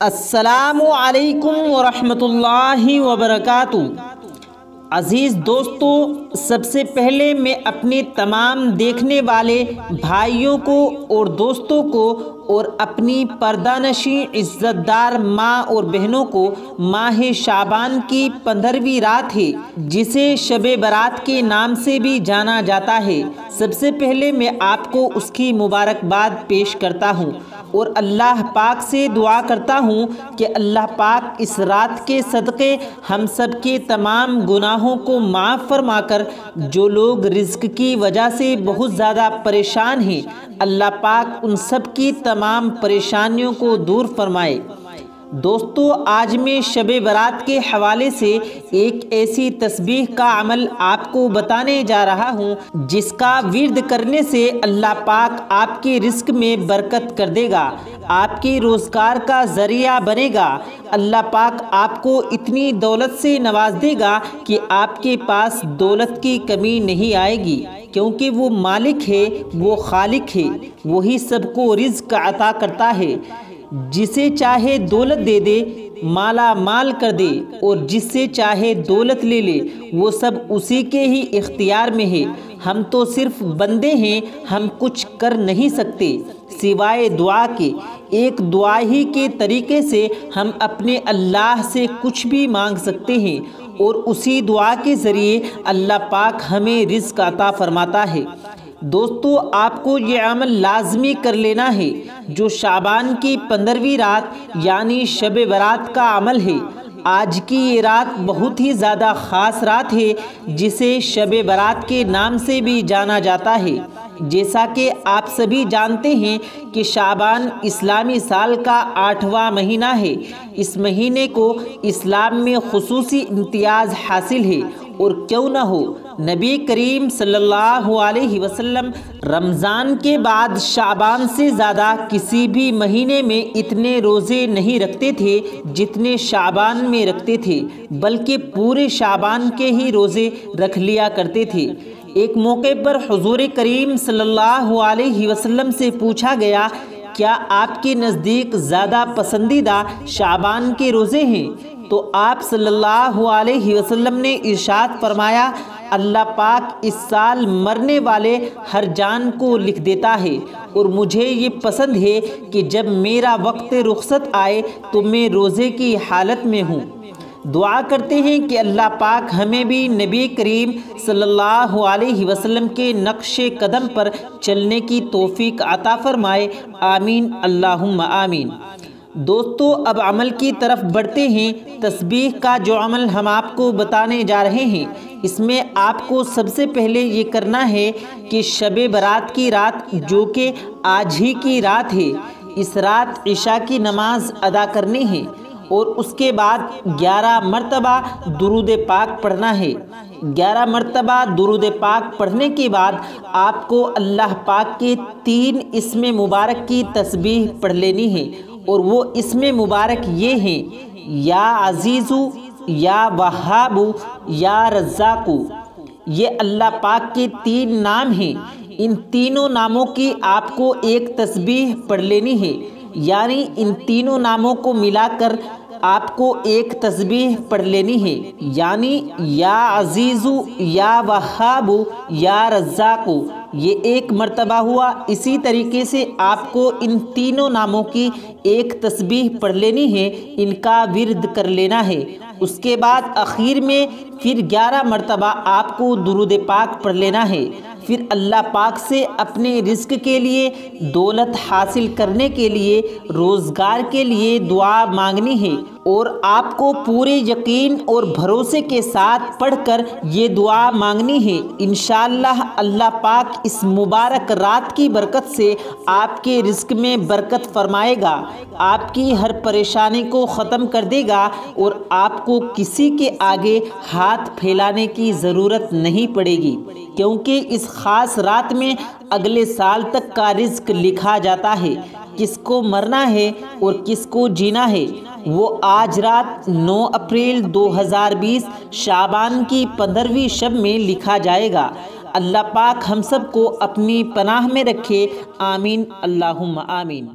السلام علیکم ورحمۃ اللہ وبرکاتہ۔ عزیز دوستو، سب سے پہلے میں اپنے تمام دیکھنے والے بھائیوں کو اور دوستوں کو اور اپنی پردہ نشین عزت دار ماں اور بہنوں کو ماہ شعبان کی پندرہویں رات ہے، جسے شب برات کے نام سے بھی جانا جاتا ہے۔ سب سے پہلے میں آپ کو اس کی مبارکباد پیش کرتا ہوں۔ اور اللہ پاک سے دعا کرتا ہوں کہ اللہ پاک اس رات کے صدقے ہم سب کے تمام گناہوں کو معاف فرما کر جو لوگ رزق کی وجہ سے بہت زیادہ پریشان ہیں، اللہ پاک ان سب کی تمام پریشانیوں کو دور فرمائے۔ دوستو، آج میں شب برات کے حوالے سے ایک ایسی تسبیح کا عمل آپ کو بتانے جا رہا ہوں، جس کا ورد کرنے سے اللہ پاک آپ کے رزق میں برکت کر دے گا، آپ کے روزگار کا ذریعہ بنے گا۔ اللہ پاک آپ کو اتنی دولت سے نواز دے گا کہ آپ کے پاس دولت کی کمی نہیں آئے گی، کیونکہ وہ مالک ہے، وہ خالق ہے، وہی سب کو رزق عطا کرتا ہے۔ جسے چاہے دولت دے دے، مالا مال کر دے، اور جس سے چاہے دولت لے لے، وہ سب اسی کے ہی اختیار میں ہے۔ ہم تو صرف بندے ہیں، ہم کچھ کر نہیں سکتے، سوائے دعا کے۔ ایک دعا ہی کے طریقے سے ہم اپنے اللہ سے کچھ بھی مانگ سکتے ہیں، اور اسی دعا کے ذریعے اللہ پاک ہمیں رزق عطا فرماتا ہے۔ دوستو، آپ کو یہ عمل لازمی کر لینا ہے۔ جو شعبان کی پندرہویں رات یعنی شب برات کا عمل ہے۔ آج کی یہ رات بہت ہی زیادہ خاص رات ہے، جسے شب برات کے نام سے بھی جانا جاتا ہے۔ جیسا کہ آپ سبھی جانتے ہیں کہ شعبان اسلامی سال کا آٹھواں مہینہ ہے۔ اس مہینے کو اسلام میں خصوصی امتیاز حاصل ہے۔ اور کیوں نہ ہو۔ نبی کریم صلی اللہ علیہ وسلم رمضان کے بعد شعبان سے زیادہ کسی بھی مہینے میں اتنے روزے نہیں رکھتے تھے جتنے شعبان میں رکھتے تھے، بلکہ پورے شعبان کے ہی روزے رکھ لیا کرتے تھے۔ ایک موقع پر حضور کریم صلی اللہ علیہ وسلم سے پوچھا گیا، کیا آپ کے نزدیک زیادہ پسندیدہ شعبان کے روزے ہیں؟ تو آپ صلی اللہ علیہ وسلم نے ارشاد فرمایا، اللہ پاک اس سال مرنے والے ہر جان کو لکھ دیتا ہے اور مجھے یہ پسند ہے کہ جب میرا وقت رخصت آئے تو میں روزے کی حالت میں ہوں۔ دعا کرتے ہیں کہ اللہ پاک ہمیں بھی نبی کریم صلی اللہ علیہ وسلم کے نقش قدم پر چلنے کی توفیق عطا فرمائے۔ آمین۔ اللہم آمین۔ دوستو، اب عمل کی طرف بڑھتے ہیں۔ تسبیح کا جو عمل ہم آپ کو بتانے جا رہے ہیں، اس میں آپ کو سب سے پہلے یہ کرنا ہے کہ شب برات کی رات جو کہ آج ہی کی رات ہے، اس رات عشاء کی نماز ادا کرنی ہے اور اس کے بعد گیارہ مرتبہ درود پاک پڑھنا ہے۔ گیارہ مرتبہ درود پاک پڑھنے کے بعد آپ کو اللہ پاک کے تین اسم مبارک کی تسبیح پڑھ لینی ہے۔ اور وہ اسم مبارک یہ ہیں، یا عزیزو، یا وہابو، یا رزاقو۔ یہ اللہ پاک کے تین نام ہیں۔ ان تینوں ناموں کی آپ کو ایک تسبیح پڑھ لینی ہے۔ یعنی ان تینوں ناموں کو ملا کر آپ کو ایک تسبیح پڑھ لینی ہے۔ یعنی یا عزیزو، یا وہابو، یا رزاقو۔ یہ ایک مرتبہ ہوا۔ اسی طریقے سے آپ کو ان تینوں ناموں کی ایک تسبیح پڑھ لینی ہے، ان کا ورد کر لینا ہے۔ اس کے بعد اخیر میں پھر گیارہ مرتبہ آپ کو درود پاک پڑھ لینا ہے۔ پھر اللہ پاک سے اپنے رزق کے لیے، دولت حاصل کرنے کے لیے، روزگار کے لیے دعا مانگنی ہے۔ اور آپ کو پورے یقین اور بھروسے کے ساتھ پڑھ کر یہ دعا مانگنی ہے۔ انشاءاللہ اللہ پاک اس مبارک رات کی برکت سے آپ کے رزق میں برکت فرمائے گا۔ آپ کی ہر پریشانی کو ختم کر دے گا اور آپ کو کسی کے آگے ہاتھ پھیلانے کی ضرورت نہیں پڑے گی۔ کیونکہ اس خاص رات میں اگلے سال تک کا رزق لکھا جاتا ہے۔ کس کو مرنا ہے اور کس کو جینا ہے، وہ آج رات نو اپریل دو ہزار بیس شابان کی پندرہویں شب میں لکھا جائے گا۔ اللہ پاک ہم سب کو اپنی پناہ میں رکھے۔ آمین۔ اللہم آمین۔